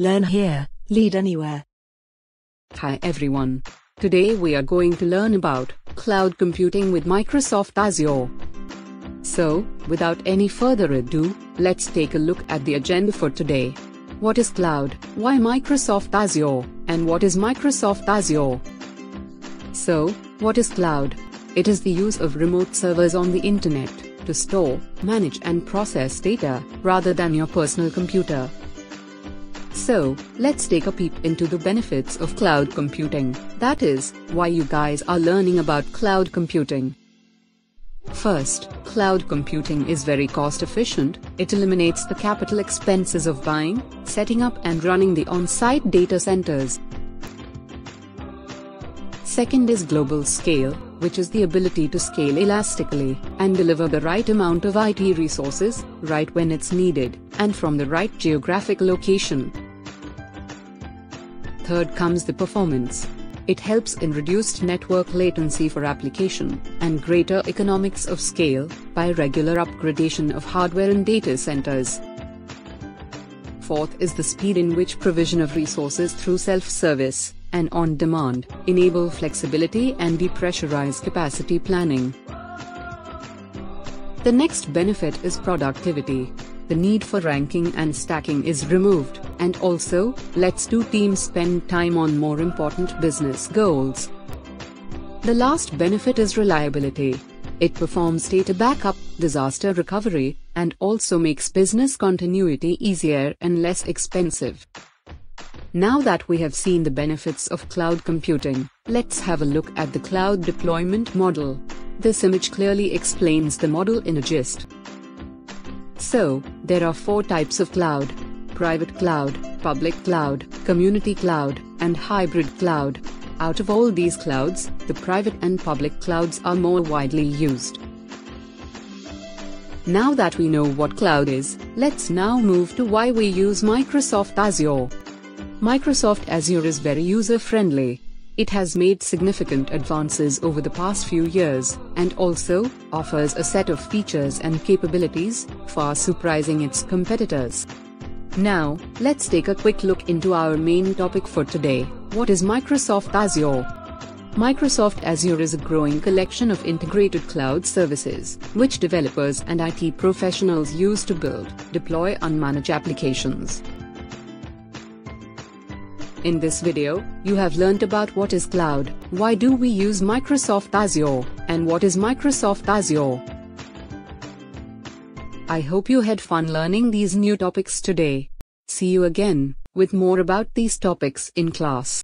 Learn here, lead anywhere. Hi everyone. Today we are going to learn about cloud computing with Microsoft Azure. So, without any further ado, let's take a look at the agenda for today. What is cloud? Why Microsoft Azure? And what is Microsoft Azure? So, what is cloud? It is the use of remote servers on the internet to store, manage and process data rather than your personal computer. So, let's take a peep into the benefits of cloud computing. That is, why you guys are learning about cloud computing. First, cloud computing is very cost efficient, it eliminates the capital expenses of buying, setting up and running the on-site data centers. Second is global scale, which is the ability to scale elastically and deliver the right amount of IT resources, right when it's needed, and from the right geographic location. Third comes the performance. It helps in reduced network latency for application and greater economics of scale by regular upgradation of hardware in data centers. Fourth is the speed in which provision of resources through self-service and on-demand enable flexibility and depressurize capacity planning. The next benefit is productivity the need for racking and stacking is removed, and also, lets two teams spend time on more important business goals. The last benefit is reliability. It performs data backup, disaster recovery, and also makes business continuity easier and less expensive. Now that we have seen the benefits of cloud computing, let's have a look at the cloud deployment model. This image clearly explains the model in a gist. So, there are four types of cloud private cloud, public cloud, community cloud, and hybrid cloud. Out of all these clouds, the private and public clouds are more widely used. Now that we know what cloud is, let's now move to why we use Microsoft Azure. Microsoft Azure is very user-friendly, it has made significant advances over the past few years, and also offers a set of features and capabilities far surprising its competitors. Now, let's take a quick look into our main topic for today. What is Microsoft Azure? Microsoft Azure is a growing collection of integrated cloud services, which developers and IT professionals use to build, deploy and manage applications. In this video, you have learnt about what is cloud, why do we use Microsoft Azure, and what is Microsoft Azure. I hope you had fun learning these new topics today. See you again, with more about these topics in class.